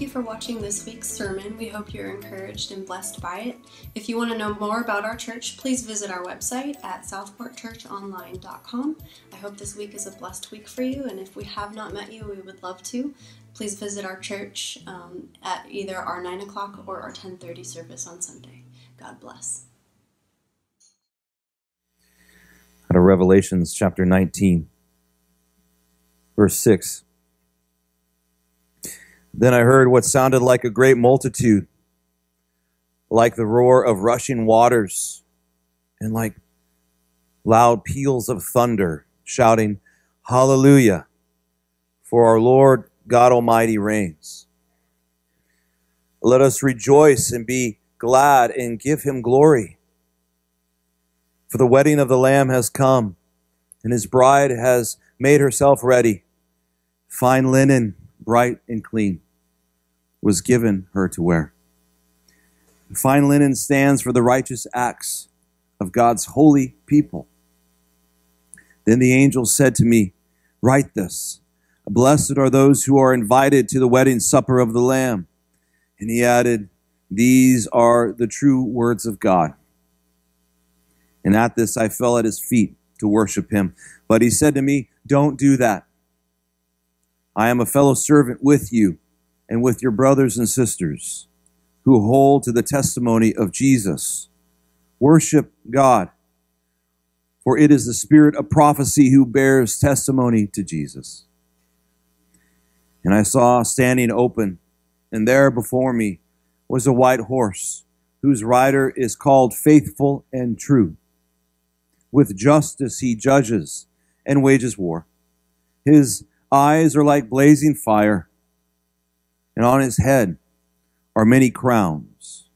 Thank you for watching this week's sermon. We hope you're encouraged and blessed by it. If you want to know more about our church, please visit our website at southportchurchonline.com. I hope this week is a blessed week for you, and if we have not met you, we would love to. Please visit our church um, at either our 9 o'clock or our 10.30 service on Sunday. God bless. Out of Revelations chapter 19, verse 6. Then I heard what sounded like a great multitude, like the roar of rushing waters, and like loud peals of thunder, shouting, Hallelujah! For our Lord God Almighty reigns. Let us rejoice and be glad and give him glory. For the wedding of the Lamb has come, and his bride has made herself ready. Fine linen, bright and clean, was given her to wear. Fine linen stands for the righteous acts of God's holy people. Then the angel said to me, Write this Blessed are those who are invited to the wedding supper of the Lamb. And he added, These are the true words of God. And at this I fell at his feet to worship him. But he said to me, Don't do that. I am a fellow servant with you and with your brothers and sisters who hold to the testimony of Jesus. Worship God, for it is the spirit of prophecy who bears testimony to Jesus. And I saw standing open, and there before me was a white horse, whose rider is called Faithful and True. With justice he judges and wages war. His eyes are like blazing fire, and on his head are many crowns.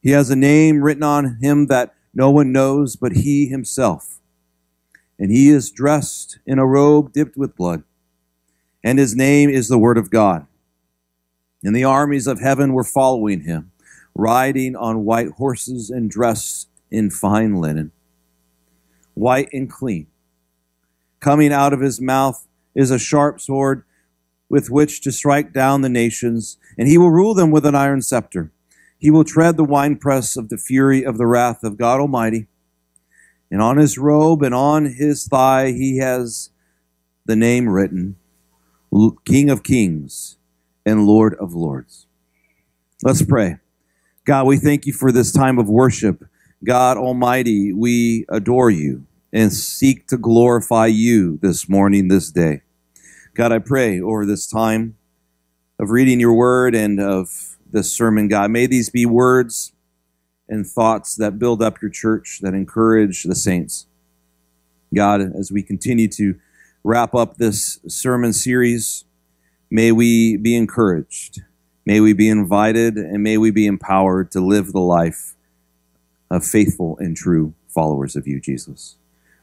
He has a name written on him that no one knows but he himself. And he is dressed in a robe dipped with blood, and his name is the Word of God. And the armies of heaven were following him, riding on white horses and dressed in fine linen white and clean. Coming out of his mouth is a sharp sword with which to strike down the nations, and he will rule them with an iron scepter. He will tread the winepress of the fury of the wrath of God Almighty. And on his robe and on his thigh he has the name written King of Kings and Lord of Lords. Let's pray. God, we thank you for this time of worship. God Almighty, we adore you and seek to glorify you this morning, this day. God, I pray over this time of reading your word and of this sermon, God, may these be words and thoughts that build up your church, that encourage the saints. God, as we continue to wrap up this sermon series, may we be encouraged. May we be invited and may we be empowered to live the life of faithful and true followers of you, Jesus.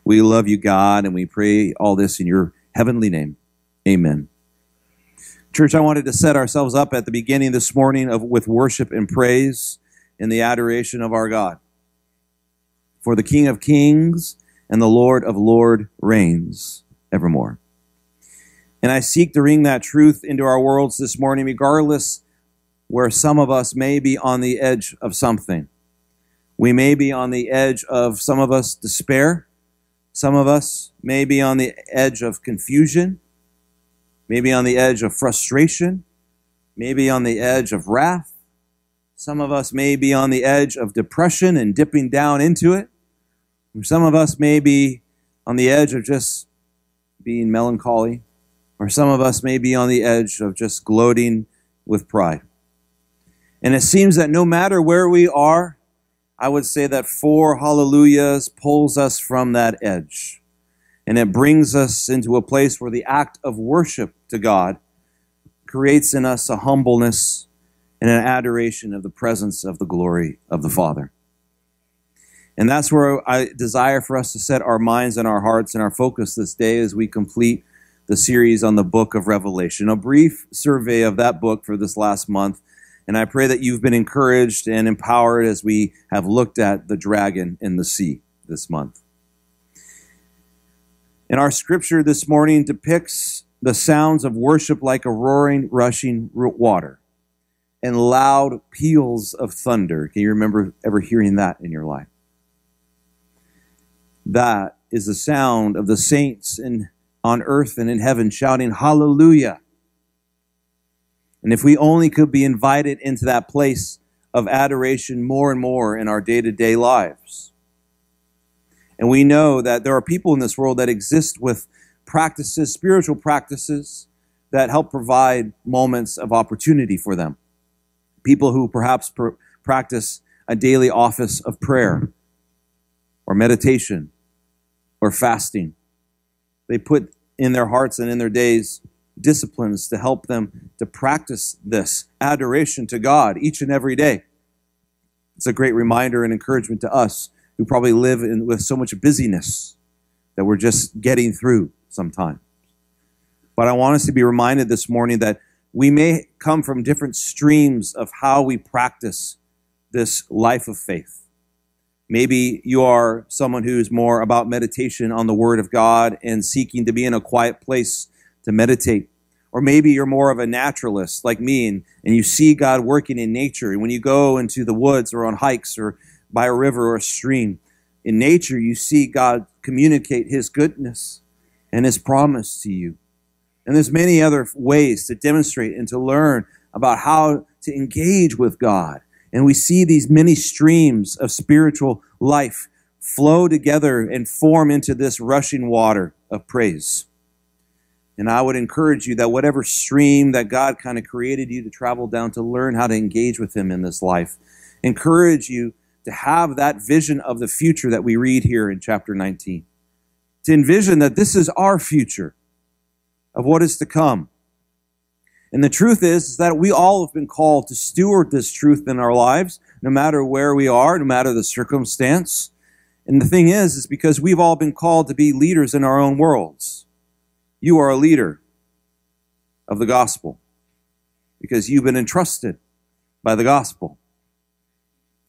We love you, God, and we pray all this in your heavenly name. Amen. Church, I wanted to set ourselves up at the beginning this morning of, with worship and praise in the adoration of our God. For the King of Kings and the Lord of Lord reigns evermore. And I seek to ring that truth into our worlds this morning, regardless where some of us may be on the edge of something. We may be on the edge of some of us despair. Some of us may be on the edge of confusion, maybe on the edge of frustration, maybe on the edge of wrath. Some of us may be on the edge of depression and dipping down into it. Some of us may be on the edge of just being melancholy. Or some of us may be on the edge of just gloating with pride. And it seems that no matter where we are, I would say that four hallelujahs pulls us from that edge. And it brings us into a place where the act of worship to God creates in us a humbleness and an adoration of the presence of the glory of the Father. And that's where I desire for us to set our minds and our hearts and our focus this day as we complete the series on the book of Revelation. A brief survey of that book for this last month and I pray that you've been encouraged and empowered as we have looked at the dragon in the sea this month. And our scripture this morning depicts the sounds of worship like a roaring, rushing water and loud peals of thunder. Can you remember ever hearing that in your life? That is the sound of the saints in, on earth and in heaven shouting, Hallelujah. And if we only could be invited into that place of adoration more and more in our day to day lives. And we know that there are people in this world that exist with practices, spiritual practices, that help provide moments of opportunity for them. People who perhaps pr- practice a daily office of prayer or meditation or fasting. They put in their hearts and in their days disciplines to help them to practice this adoration to God each and every day. It's a great reminder and encouragement to us who probably live in, with so much busyness that we're just getting through sometimes. But I want us to be reminded this morning that we may come from different streams of how we practice this life of faith. Maybe you are someone who's more about meditation on the Word of God and seeking to be in a quiet place to meditate. Or maybe you're more of a naturalist like me and, and you see God working in nature. And when you go into the woods or on hikes or by a river or a stream, in nature you see God communicate His goodness and His promise to you. And there's many other ways to demonstrate and to learn about how to engage with God. And we see these many streams of spiritual life flow together and form into this rushing water of praise. And I would encourage you that whatever stream that God kind of created you to travel down to learn how to engage with Him in this life, encourage you to have that vision of the future that we read here in chapter 19. To envision that this is our future of what is to come. And the truth is, is that we all have been called to steward this truth in our lives, no matter where we are, no matter the circumstance. And the thing is, is because we've all been called to be leaders in our own worlds. You are a leader of the gospel because you've been entrusted by the gospel.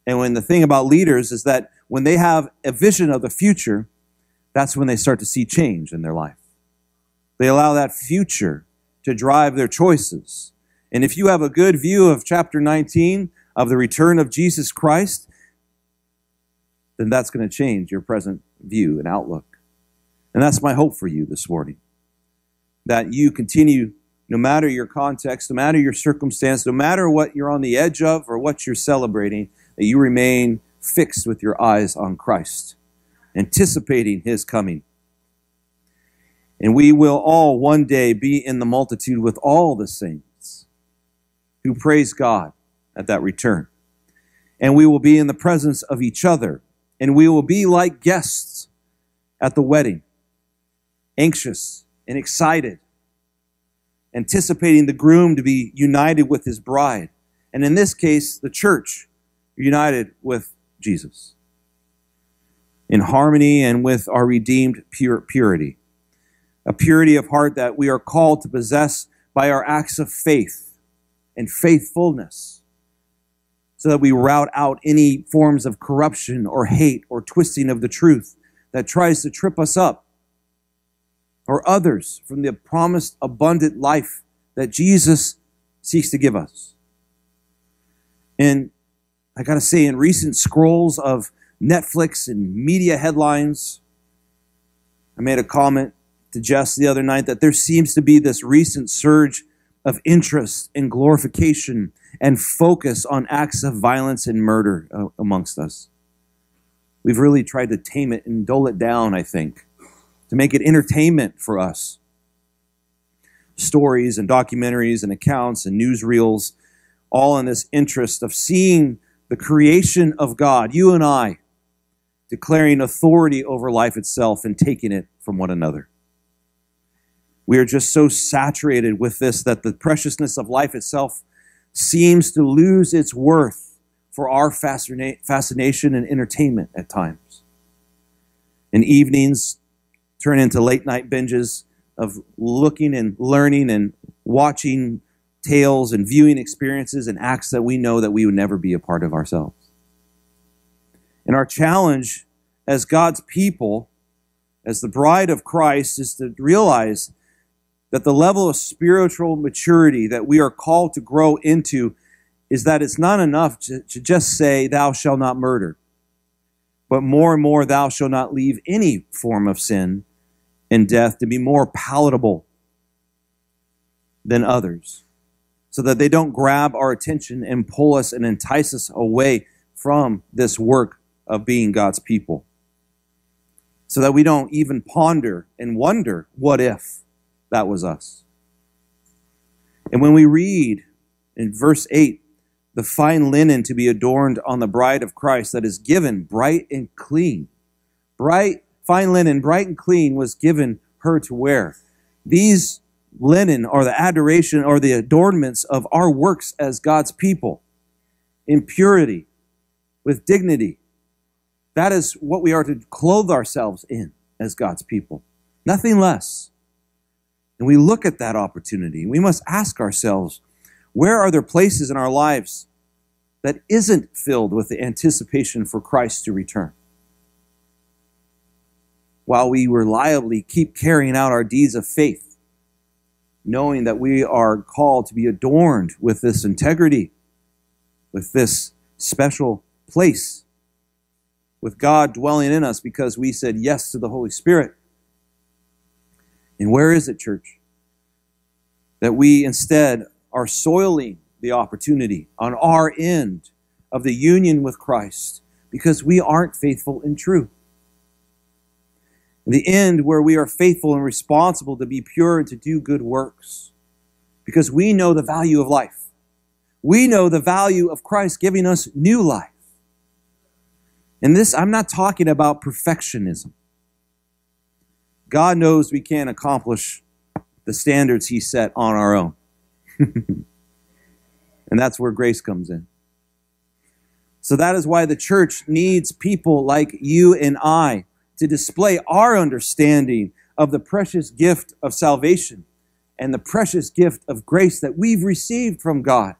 And when the thing about leaders is that when they have a vision of the future, that's when they start to see change in their life. They allow that future to drive their choices. And if you have a good view of chapter 19 of the return of Jesus Christ, then that's going to change your present view and outlook. And that's my hope for you this morning that you continue, no matter your context, no matter your circumstance, no matter what you're on the edge of or what you're celebrating, that you remain fixed with your eyes on Christ, anticipating his coming. And we will all one day be in the multitude with all the saints who praise God at that return. And we will be in the presence of each other. And we will be like guests at the wedding, anxious and excited, anticipating the groom to be united with his bride. And in this case, the church united with Jesus in harmony and with our redeemed pure purity. A purity of heart that we are called to possess by our acts of faith and faithfulness so that we rout out any forms of corruption or hate or twisting of the truth that tries to trip us up or others from the promised abundant life that Jesus seeks to give us. And I got to say, in recent scrolls of Netflix and media headlines, I made a comment to Jess the other night that there seems to be this recent surge of interest and glorification and focus on acts of violence and murder uh, amongst us. We've really tried to tame it and dull it down, I think to make it entertainment for us. Stories and documentaries and accounts and newsreels, all in this interest of seeing the creation of God, you and I, declaring authority over life itself and taking it from one another. We are just so saturated with this that the preciousness of life itself seems to lose its worth for our fascination and entertainment at times. And evenings, turn into late night binges of looking and learning and watching tales and viewing experiences and acts that we know that we would never be a part of ourselves. And our challenge as God's people, as the bride of Christ, is to realize that the level of spiritual maturity that we are called to grow into is that it's not enough to, to just say, Thou shalt not murder, but more and more, Thou shalt not leave any form of sin and death to be more palatable than others, so that they don't grab our attention and pull us and entice us away from this work of being God's people. So that we don't even ponder and wonder, what if that was us? And when we read in verse 8, the fine linen to be adorned on the bride of Christ that is given bright and clean. Bright, fine linen, bright and clean was given her to wear. These linen are the adoration or the adornments of our works as God's people in purity, with dignity. That is what we are to clothe ourselves in as God's people, nothing less. And we look at that opportunity. We must ask ourselves, where are there places in our lives that isn't filled with the anticipation for Christ to return? While we reliably keep carrying out our deeds of faith, knowing that we are called to be adorned with this integrity, with this special place, with God dwelling in us because we said yes to the Holy Spirit. And where is it, church? That we instead are soiling the opportunity on our end of the union with Christ because we aren't faithful and true. In the end, where we are faithful and responsible to be pure and to do good works because we know the value of life. We know the value of Christ giving us new life. And this, I'm not talking about perfectionism. God knows we can't accomplish the standards He set on our own. And that's where grace comes in. So that is why the church needs people like you and I to display our understanding of the precious gift of salvation and the precious gift of grace that we've received from God,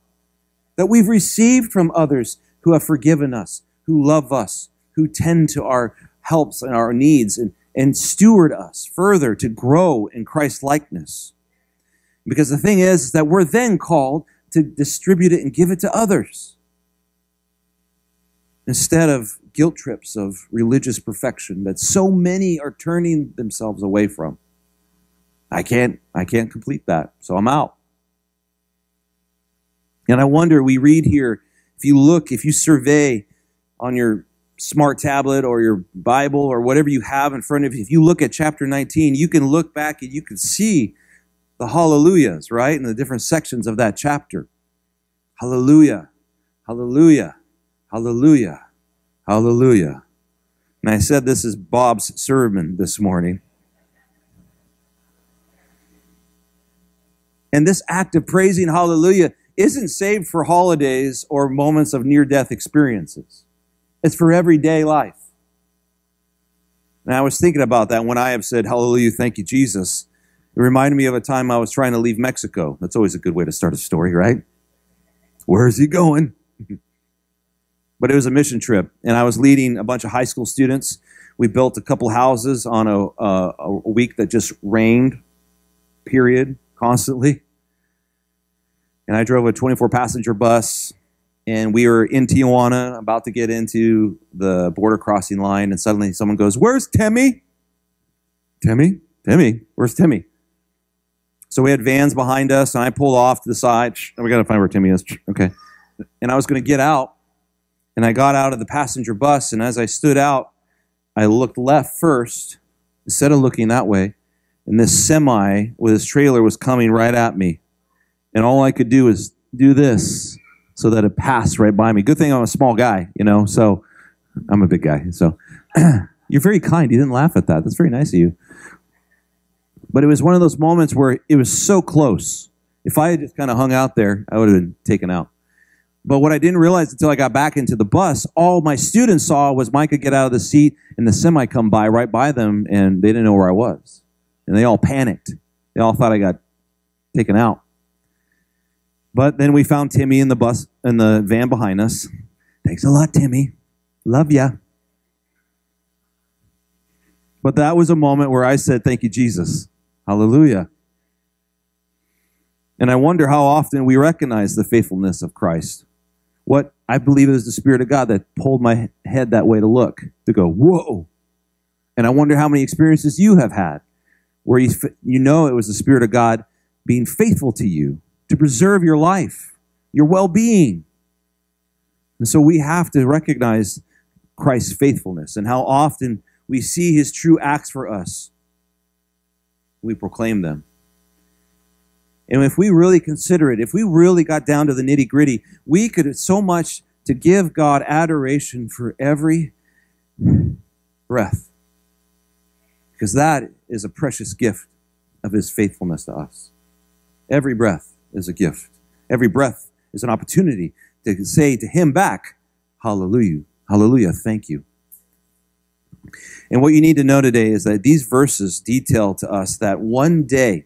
that we've received from others who have forgiven us, who love us, who tend to our helps and our needs and, and steward us further to grow in Christ likeness. Because the thing is, is that we're then called to distribute it and give it to others instead of guilt trips of religious perfection that so many are turning themselves away from. I can't I can't complete that, so I'm out. And I wonder we read here if you look if you survey on your smart tablet or your Bible or whatever you have in front of you if you look at chapter 19 you can look back and you can see the hallelujahs, right? In the different sections of that chapter. Hallelujah, hallelujah, hallelujah, hallelujah. And I said this is Bob's sermon this morning. And this act of praising hallelujah isn't saved for holidays or moments of near death experiences. It's for everyday life. And I was thinking about that when I have said, Hallelujah, thank you, Jesus. It reminded me of a time I was trying to leave Mexico. That's always a good way to start a story, right? Where is he going? but it was a mission trip, and I was leading a bunch of high school students. We built a couple houses on a, a, a week that just rained, period, constantly. And I drove a 24 passenger bus, and we were in Tijuana, about to get into the border crossing line, and suddenly someone goes, Where's Timmy? Timmy? Timmy? Where's Timmy? So we had vans behind us, and I pulled off to the side. We got to find where Timmy is. Okay. And I was going to get out, and I got out of the passenger bus, and as I stood out, I looked left first instead of looking that way, and this semi with his trailer was coming right at me. And all I could do was do this so that it passed right by me. Good thing I'm a small guy, you know, so I'm a big guy. So you're very kind. You didn't laugh at that. That's very nice of you. But it was one of those moments where it was so close. If I had just kind of hung out there, I would have been taken out. But what I didn't realize until I got back into the bus, all my students saw was Micah get out of the seat and the semi come by right by them, and they didn't know where I was. And they all panicked. They all thought I got taken out. But then we found Timmy in the bus, in the van behind us. Thanks a lot, Timmy. Love ya. But that was a moment where I said, Thank you, Jesus. Hallelujah. And I wonder how often we recognize the faithfulness of Christ. What I believe was the Spirit of God that pulled my head that way to look, to go, whoa. And I wonder how many experiences you have had where you, you know it was the Spirit of God being faithful to you to preserve your life, your well being. And so we have to recognize Christ's faithfulness and how often we see his true acts for us. We proclaim them. And if we really consider it, if we really got down to the nitty gritty, we could so much to give God adoration for every breath. Because that is a precious gift of his faithfulness to us. Every breath is a gift. Every breath is an opportunity to say to him back, Hallelujah. Hallelujah. Thank you. And what you need to know today is that these verses detail to us that one day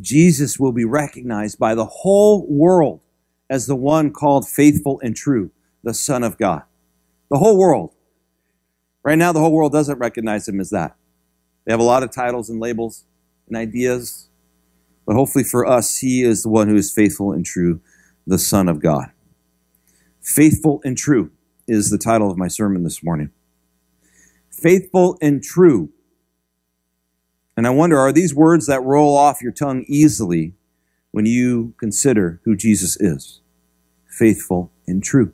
Jesus will be recognized by the whole world as the one called faithful and true, the Son of God. The whole world. Right now, the whole world doesn't recognize him as that. They have a lot of titles and labels and ideas, but hopefully for us, he is the one who is faithful and true, the Son of God. Faithful and true is the title of my sermon this morning. Faithful and true and I wonder, are these words that roll off your tongue easily when you consider who Jesus is? Faithful and true.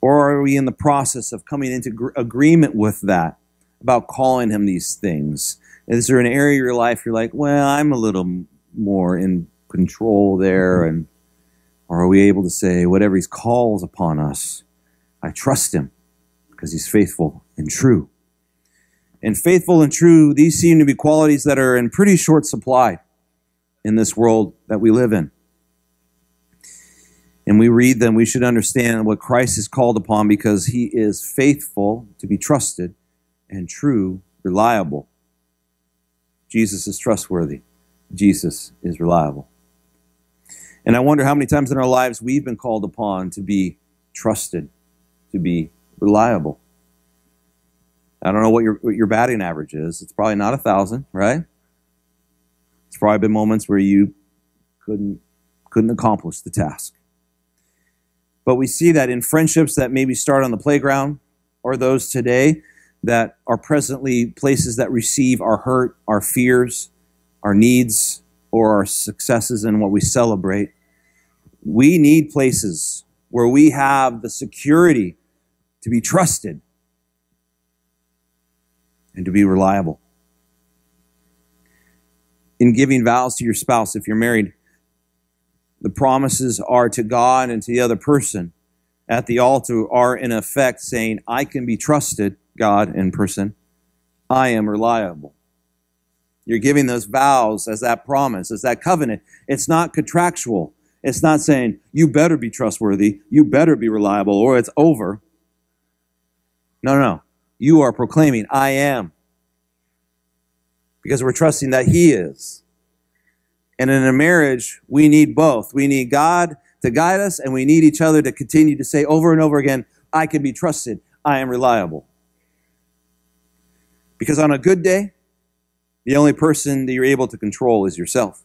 Or are we in the process of coming into gr- agreement with that about calling him these things? Is there an area of your life you're like, well, I'm a little more in control there? Mm-hmm. And or are we able to say, whatever he calls upon us, I trust him because he's faithful and true? and faithful and true, these seem to be qualities that are in pretty short supply in this world that we live in. And we read them, we should understand what Christ is called upon because he is faithful to be trusted and true, reliable. Jesus is trustworthy. Jesus is reliable. And I wonder how many times in our lives we've been called upon to be trusted, to be reliable. I don't know what your what your batting average is. It's probably not a thousand, right? It's probably been moments where you couldn't couldn't accomplish the task. But we see that in friendships that maybe start on the playground or those today that are presently places that receive our hurt, our fears, our needs, or our successes and what we celebrate. We need places where we have the security to be trusted and to be reliable. In giving vows to your spouse, if you're married, the promises are to God and to the other person at the altar are in effect saying, I can be trusted, God in person. I am reliable. You're giving those vows as that promise, as that covenant. It's not contractual. It's not saying, you better be trustworthy, you better be reliable, or it's over. No, no, no. You are proclaiming, I am. Because we're trusting that He is. And in a marriage, we need both. We need God to guide us, and we need each other to continue to say over and over again, I can be trusted. I am reliable. Because on a good day, the only person that you're able to control is yourself.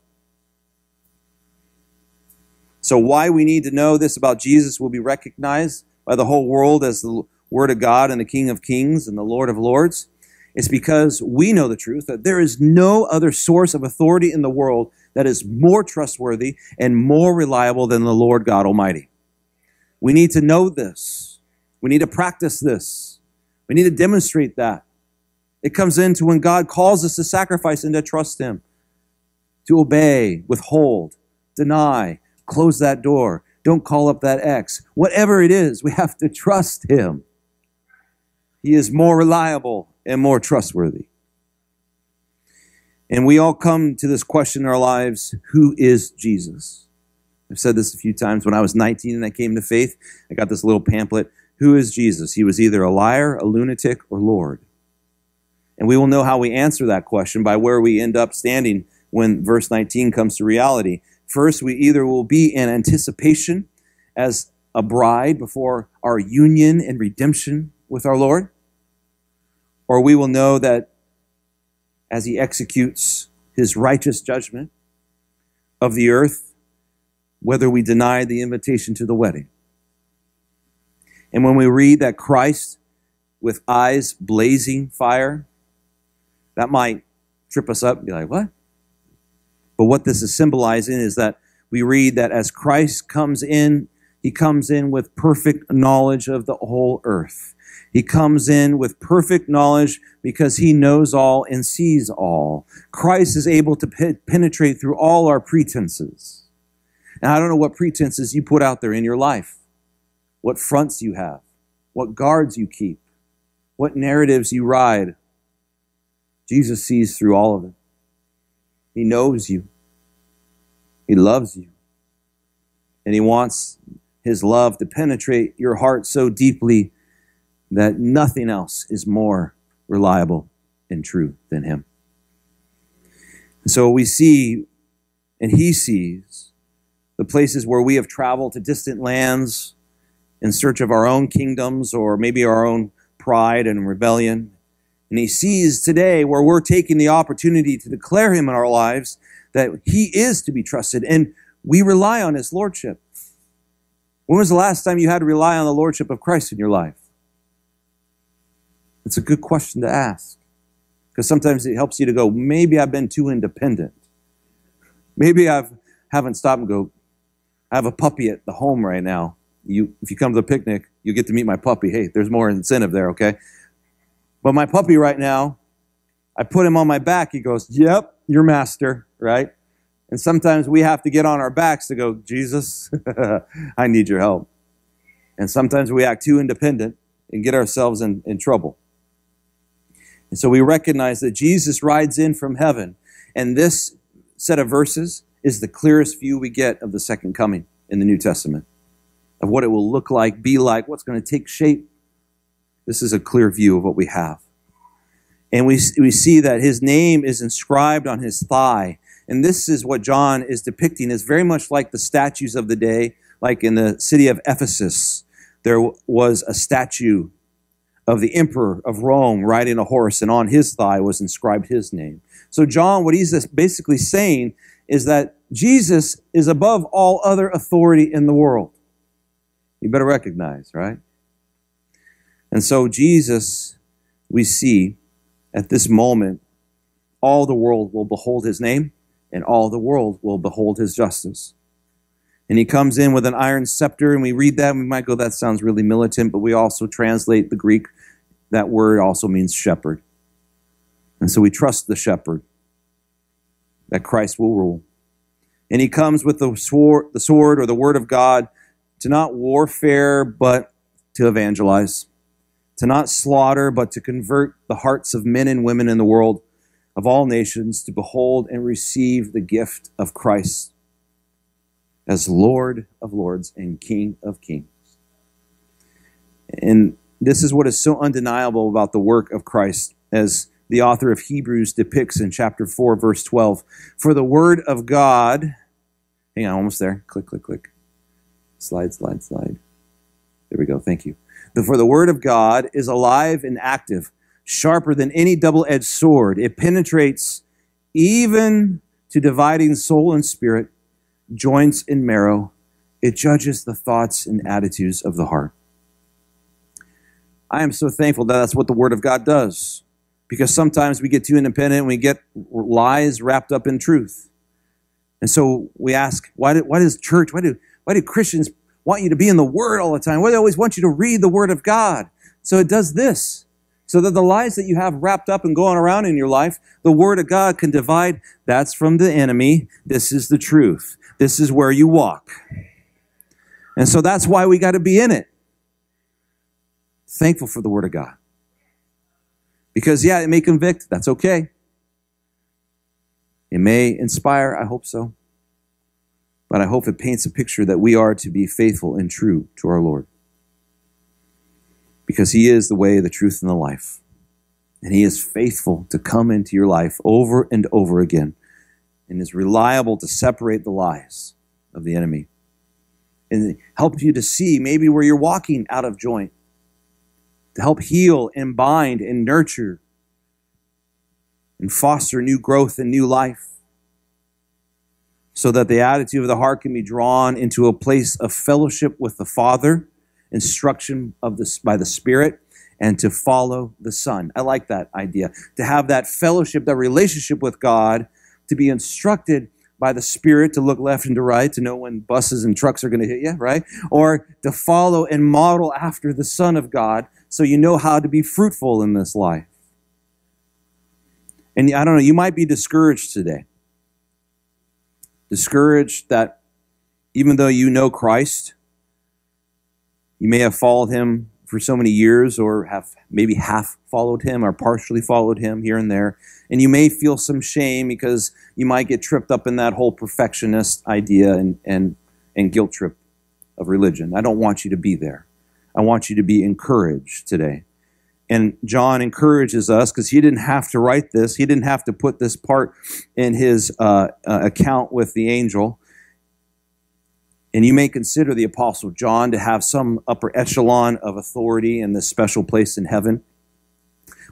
So, why we need to know this about Jesus will be recognized by the whole world as the Word of God and the King of Kings and the Lord of Lords It's because we know the truth that there is no other source of authority in the world that is more trustworthy and more reliable than the Lord God Almighty. We need to know this. We need to practice this. We need to demonstrate that. It comes into when God calls us to sacrifice and to trust Him, to obey, withhold, deny, close that door, don't call up that ex. Whatever it is, we have to trust Him. He is more reliable and more trustworthy. And we all come to this question in our lives who is Jesus? I've said this a few times. When I was 19 and I came to faith, I got this little pamphlet Who is Jesus? He was either a liar, a lunatic, or Lord. And we will know how we answer that question by where we end up standing when verse 19 comes to reality. First, we either will be in anticipation as a bride before our union and redemption with our Lord, or we will know that as he executes his righteous judgment, of the earth, whether we deny the invitation to the wedding. And when we read that Christ with eyes blazing fire, that might trip us up and be like, what? But what this is symbolizing is that we read that as Christ comes in, he comes in with perfect knowledge of the whole earth. He comes in with perfect knowledge because he knows all and sees all. Christ is able to pe- penetrate through all our pretenses. And I don't know what pretenses you put out there in your life, what fronts you have, what guards you keep, what narratives you ride. Jesus sees through all of it. He knows you. He loves you. And He wants His love to penetrate your heart so deeply that nothing else is more reliable and true than Him. And so we see, and He sees, the places where we have traveled to distant lands in search of our own kingdoms or maybe our own pride and rebellion. And He sees today where we're taking the opportunity to declare Him in our lives that He is to be trusted and we rely on His Lordship. When was the last time you had to rely on the Lordship of Christ in your life? It's a good question to ask because sometimes it helps you to go, maybe I've been too independent. Maybe I haven't stopped and go, I have a puppy at the home right now. You, if you come to the picnic, you get to meet my puppy. Hey, there's more incentive there, okay? But my puppy right now, I put him on my back. He goes, Yep, your master, right? And sometimes we have to get on our backs to go, Jesus, I need your help. And sometimes we act too independent and get ourselves in, in trouble. And so we recognize that Jesus rides in from heaven. And this set of verses is the clearest view we get of the second coming in the New Testament, of what it will look like, be like, what's going to take shape. This is a clear view of what we have. And we, we see that his name is inscribed on his thigh. And this is what John is depicting is very much like the statues of the day, like in the city of Ephesus. There was a statue of the emperor of Rome riding a horse, and on his thigh was inscribed his name. So, John, what he's basically saying is that Jesus is above all other authority in the world. You better recognize, right? And so, Jesus, we see at this moment, all the world will behold his name, and all the world will behold his justice. And he comes in with an iron scepter, and we read that, and we might go, that sounds really militant, but we also translate the Greek that word also means shepherd. And so we trust the shepherd that Christ will rule. And he comes with the sword, the sword or the word of God to not warfare, but to evangelize, to not slaughter, but to convert the hearts of men and women in the world of all nations to behold and receive the gift of Christ as Lord of lords and King of kings. And this is what is so undeniable about the work of Christ, as the author of Hebrews depicts in chapter 4, verse 12. For the word of God, hang on, almost there. Click, click, click. Slide, slide, slide. There we go. Thank you. For the word of God is alive and active, sharper than any double edged sword. It penetrates even to dividing soul and spirit, joints and marrow. It judges the thoughts and attitudes of the heart. I am so thankful that that's what the Word of God does. Because sometimes we get too independent and we get lies wrapped up in truth. And so we ask, why, why does church, why do, why do Christians want you to be in the Word all the time? Do they always want you to read the Word of God? So it does this. So that the lies that you have wrapped up and going around in your life, the Word of God can divide. That's from the enemy. This is the truth. This is where you walk. And so that's why we got to be in it thankful for the Word of God. Because, yeah, it may convict. That's okay. It may inspire. I hope so. But I hope it paints a picture that we are to be faithful and true to our Lord. Because He is the way, the truth, and the life. And He is faithful to come into your life over and over again and is reliable to separate the lies of the enemy and help you to see maybe where you're walking out of joint to help heal and bind and nurture and foster new growth and new life. So that the attitude of the heart can be drawn into a place of fellowship with the Father, instruction of the, by the Spirit, and to follow the Son. I like that idea. To have that fellowship, that relationship with God, to be instructed by the Spirit to look left and to right, to know when buses and trucks are going to hit you, right? Or to follow and model after the Son of God so you know how to be fruitful in this life. And I don't know, you might be discouraged today. Discouraged that even though you know Christ, you may have followed him for so many years or have maybe half followed him or partially followed him here and there. And you may feel some shame because you might get tripped up in that whole perfectionist idea and, and, and guilt trip of religion. I don't want you to be there. I want you to be encouraged today. And John encourages us because he didn't have to write this. He didn't have to put this part in his uh, uh, account with the angel. And you may consider the Apostle John to have some upper echelon of authority in this special place in heaven.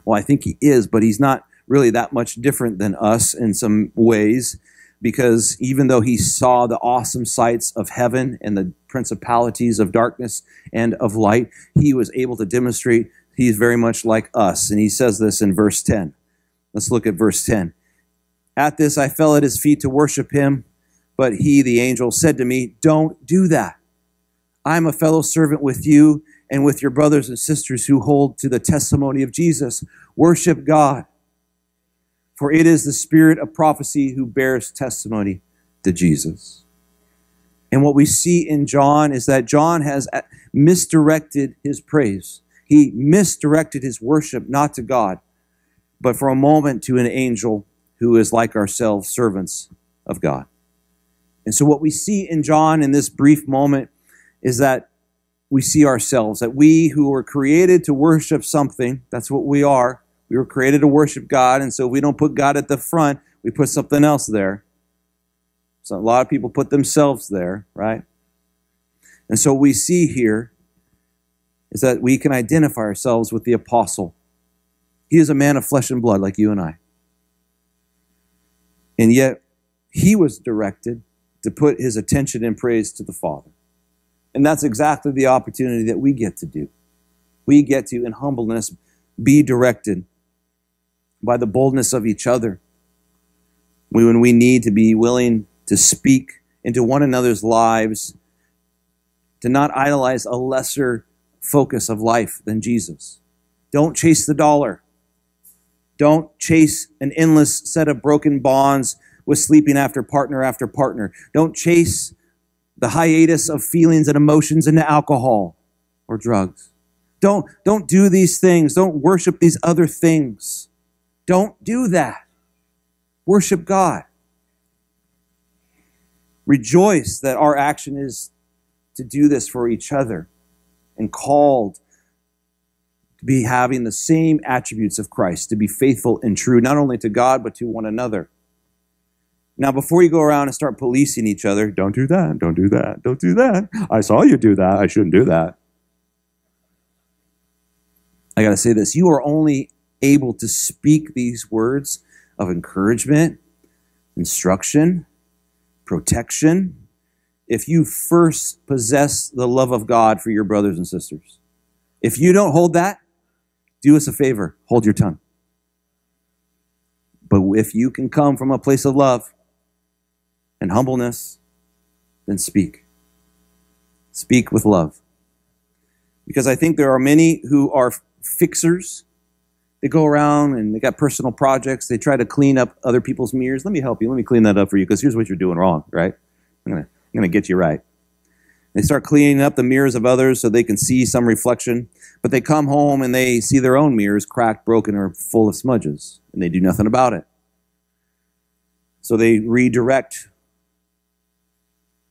Well, I think he is, but he's not really that much different than us in some ways because even though he saw the awesome sights of heaven and the principalities of darkness and of light, he was able to demonstrate he's very much like us. And he says this in verse 10. Let's look at verse 10. At this I fell at his feet to worship him. But he, the angel, said to me, Don't do that. I'm a fellow servant with you and with your brothers and sisters who hold to the testimony of Jesus. Worship God. For it is the spirit of prophecy who bears testimony to Jesus. And what we see in John is that John has misdirected his praise. He misdirected his worship not to God, but for a moment to an angel who is like ourselves, servants of God. And so, what we see in John in this brief moment is that we see ourselves, that we who were created to worship something, that's what we are. We were created to worship God, and so if we don't put God at the front, we put something else there. So, a lot of people put themselves there, right? And so, we see here is that we can identify ourselves with the apostle. He is a man of flesh and blood like you and I. And yet, he was directed to put his attention and praise to the Father. And that's exactly the opportunity that we get to do. We get to, in humbleness, be directed by the boldness of each other. When we need to be willing to speak into one another's lives, to not idolize a lesser focus of life than Jesus. Don't chase the dollar. Don't chase an endless set of broken bonds with sleeping after partner after partner. Don't chase the hiatus of feelings and emotions into alcohol or drugs. Don't, don't do these things. Don't worship these other things. Don't do that. Worship God. Rejoice that our action is to do this for each other and called to be having the same attributes of Christ, to be faithful and true, not only to God, but to one another. Now, before you go around and start policing each other, don't do that, don't do that, don't do that. I saw you do that, I shouldn't do that. I got to say this you are only able to speak these words of encouragement, instruction, protection, if you first possess the love of God for your brothers and sisters. If you don't hold that, do us a favor hold your tongue. But if you can come from a place of love, and humbleness, then speak. Speak with love. Because I think there are many who are fixers. They go around and they got personal projects. They try to clean up other people's mirrors. Let me help you. Let me clean that up for you because here's what you're doing wrong, right? I'm going to going to get you right. They start cleaning up the mirrors of others so they can see some reflection, but they come home and they see their own mirrors cracked, broken, or full of smudges, and they do nothing about it. So they redirect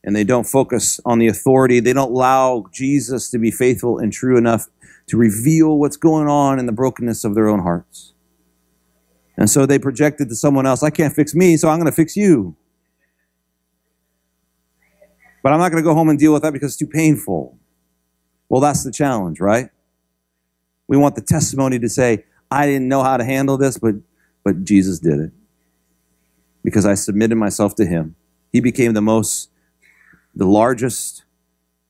and they don't focus on the authority. They don't allow Jesus to be faithful and true enough to reveal what's going on in the brokenness of their own hearts. And so they projected to someone else, I can't fix me, so I'm going to fix you. But I'm not going to go home and deal with that because it's too painful. Well, that's the challenge, right? We want the testimony to say, I didn't know how to handle this, but, but Jesus did it. Because I submitted myself to Him He became the most, the largest,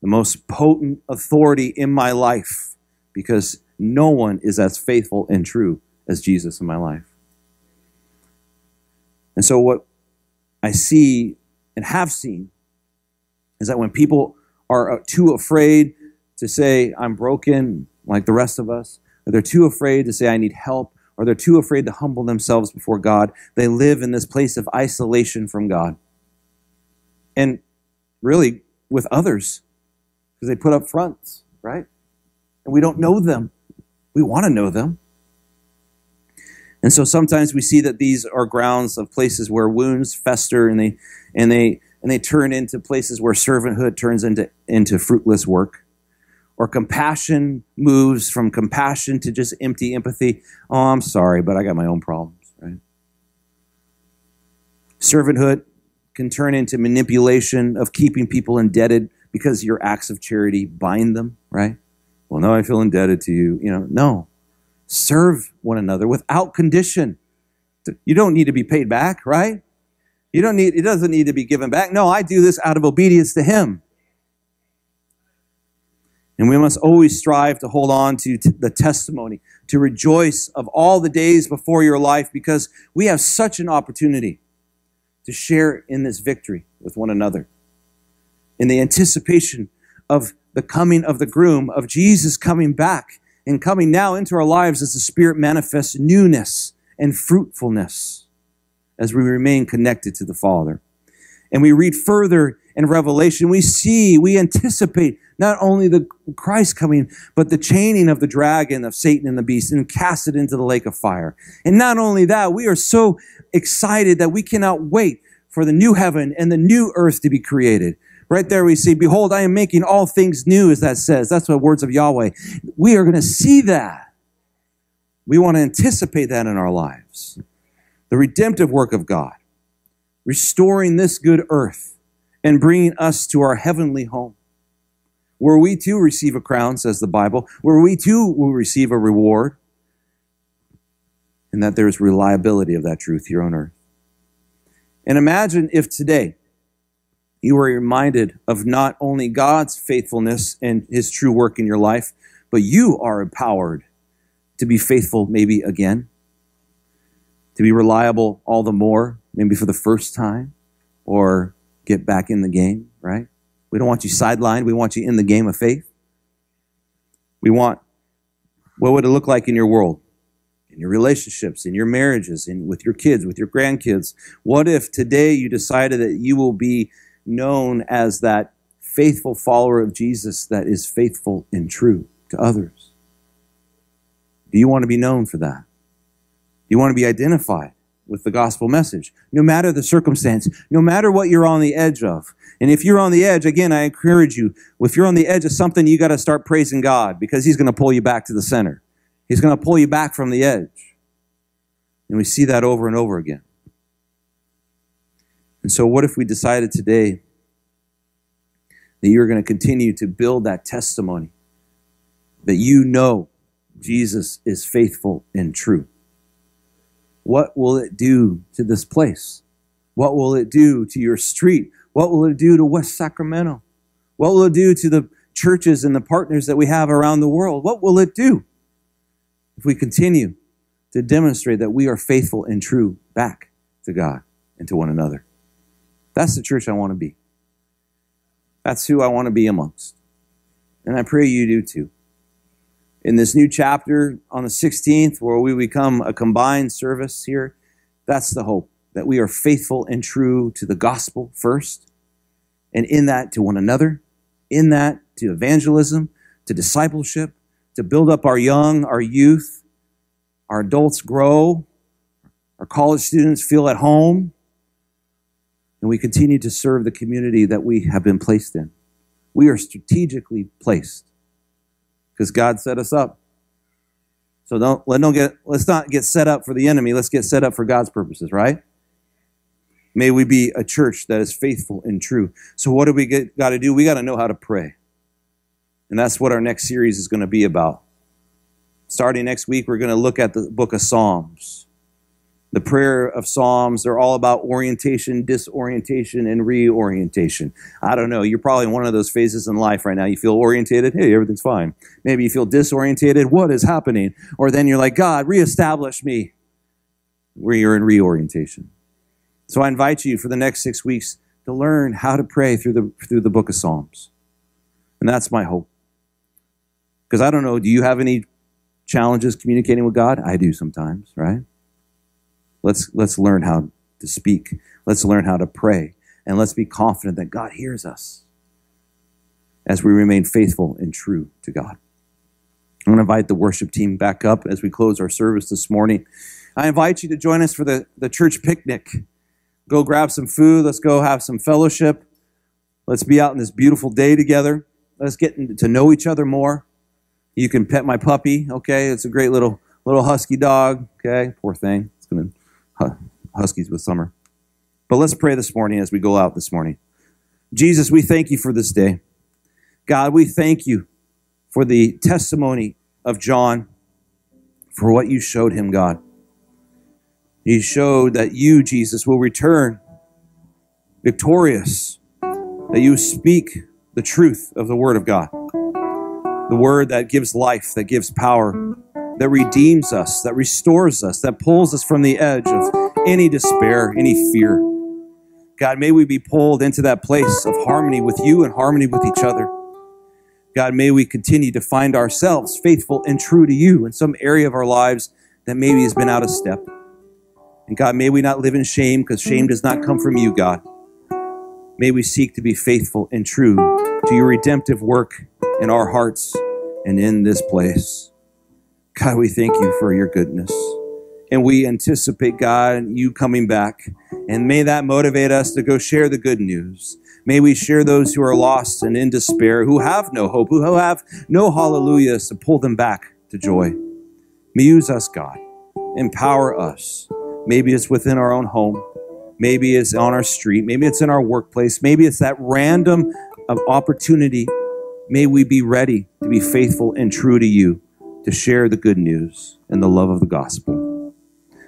the most potent authority in my life because no one is as faithful and true as Jesus in my life. And so, what I see and have seen is that when people are uh, too afraid to say, I'm broken like the rest of us, or they're too afraid to say, I need help, or they're too afraid to humble themselves before God, they live in this place of isolation from God. And really with others, because they put up fronts, right? And we don't know them. We want to know them. And so sometimes we see that these are grounds of places where wounds fester and they and they and they turn into places where servanthood turns into, into fruitless work. Or compassion moves from compassion to just empty empathy. Oh, I'm sorry, but I got my own problems, right? Servanthood can turn into manipulation of keeping people indebted because your acts of charity bind them, right? Well, no, I feel indebted to you. You know, no. Serve one another without condition. You don't need to be paid back, right? You don't need, it doesn't need to be given back. No, I do this out of obedience to Him. And we must always strive to hold on to t- the testimony, to rejoice of all the days before your life because we have such an opportunity to share in this victory with one another. In the anticipation of the coming of the groom, of Jesus coming back and coming now into our lives as the Spirit manifests newness and fruitfulness as we remain connected to the Father. And we read further in Revelation, we see, we anticipate not only the Christ coming, but the chaining of the dragon, of Satan and the beast, and cast it into the lake of fire. And not only that, we are so excited that we cannot wait for the new heaven and the new earth to be created. Right there we see, behold, I am making all things new, as that says. That's what words of Yahweh. We are going to see that. We want to anticipate that in our lives the redemptive work of God, restoring this good earth and bringing us to our heavenly home, where we too receive a crown, says the Bible, where we too will receive a reward, and that there is reliability of that truth here on earth. And imagine if today you were reminded of not only God's faithfulness and his true work in your life, but you are empowered to be faithful maybe again to be reliable all the more, maybe for the first time, or get back in the game, right? We don't want you sidelined. We want you in the game of faith. We want, what would it look like in your world? In your relationships, in your marriages, in, with your kids, with your grandkids? What if today you decided that you will be known as that faithful follower of Jesus that is faithful and true to others? Do you want to be known for that? You want to be identified with the gospel message, no matter the circumstance, no matter what you're on the edge of. And if you're on the edge, again, I encourage you, if you're on the edge of something, you got to start praising God because He's going to pull you back to the center. He's going to pull you back from the edge. And we see that over and over again. And so, what if we decided today that you're going to continue to build that testimony that you know Jesus is faithful and true? What will it do to this place? What will it do to your street? What will it do to West Sacramento? What will it do to the churches and the partners that we have around the world? What will it do if we continue to demonstrate that we are faithful and true back to God and to one another? That's the church I want to be. That's who I want to be amongst. And I pray you do too in this new chapter on the 16th, where we become a combined service here, that's the hope that we are faithful and true to the gospel first, and in that to one another, in that to evangelism, to discipleship, to build up our young, our youth, our adults grow, our college students feel at home, and we continue to serve the community that we have been placed in. We are strategically placed because God set us up. So don't let don't get let's not get set up for the enemy. Let's get set up for God's purposes, right? May we be a church that is faithful and true. So what do we got to do? We got to know how to pray. And that's what our next series is going to be about. Starting next week, we're going to look at the book of Psalms. The prayer of Psalms are all about orientation, disorientation, and reorientation. I don't know. You're probably in one of those phases in life right now. You feel orientated. Hey, everything's fine. Maybe you feel disorientated. What is happening? Or then you're like, God, reestablish me. Where you're in reorientation. So I invite you for the next six weeks to learn how to pray through the, through the book of Psalms. And that's my hope. Because I don't know, do you have any challenges communicating with God? I do sometimes, right? Let's, let's learn how to speak. Let's learn how to pray. And let's be confident that God hears us as we remain faithful and true to God. I'm going to invite the worship team back up as we close our service this morning. I invite you to join us for the, the church picnic. Go grab some food. Let's go have some fellowship. Let's be out in this beautiful day together. Let's get to know each other more. You can pet my puppy, okay? It's a great little little husky dog, okay? Poor thing. It's going to huskies with summer. But let's pray this morning as we go out this morning. Jesus, we thank you for this day. God, we thank you for the testimony of John, for what you showed him, God. He showed that you, Jesus, will return victorious, that you speak the truth of the Word of God, the Word that gives life, that gives power, that redeems us, that restores us, that pulls us from the edge of any despair, any fear. God, may we be pulled into that place of harmony with you and harmony with each other. God, may we continue to find ourselves faithful and true to you in some area of our lives that maybe has been out of step. And God, may we not live in shame because shame does not come from you, God. May we seek to be faithful and true to your redemptive work in our hearts and in this place. God, we thank you for your goodness. And we anticipate, God, and you coming back. And may that motivate us to go share the good news. May we share those who are lost and in despair, who have no hope, who have no hallelujahs to pull them back to joy. May use us, God. Empower us Maybe it's within our own home. Maybe it's on our street. Maybe it's in our workplace. Maybe it's that random opportunity. May we be ready to be faithful and true to you, to share the good news and the love of the gospel.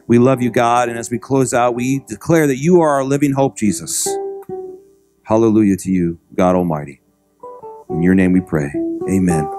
We love you, God. And as we close out, we declare that you are our living hope, Jesus. Hallelujah to you, God Almighty. In your name we pray. Amen.